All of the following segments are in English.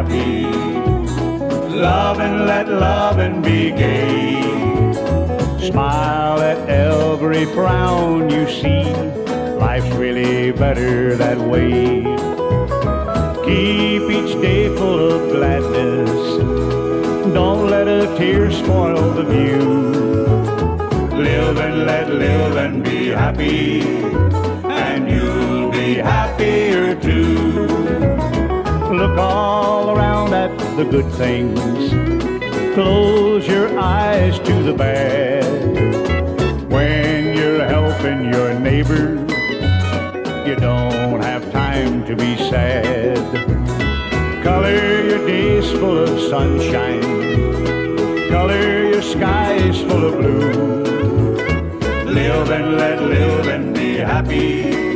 happy. Love and let love and be gay. Smile at every frown you see. Life's really better that way. Keep each day full of gladness. Don't let a tear spoil the view. Live and let live and be happy. And you'll be happier the good things. Close your eyes to the bad. When you're helping your neighbor, you don't have time to be sad. Color your days full of sunshine. Color your skies full of blue. Live and let live and be happy.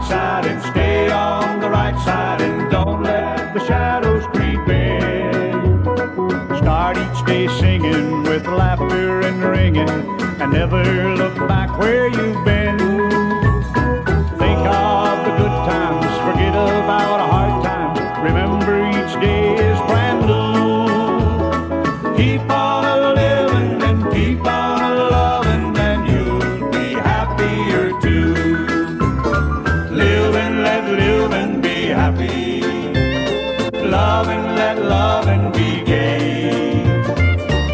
Right side and stay on the right side and don't let the shadows creep in. Start each day singing with laughter and ringing and never look back where you've been. Live and be happy. Love and let love and be gay.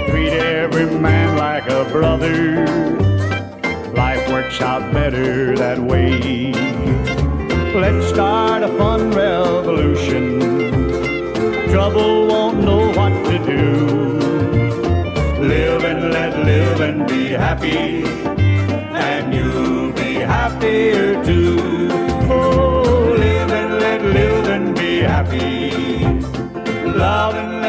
Treat every man like a brother. Life works out better that way. Let's start a fun revolution. Trouble won't know what to do. Live and let live and be happy. And you'll be happier too. loud and.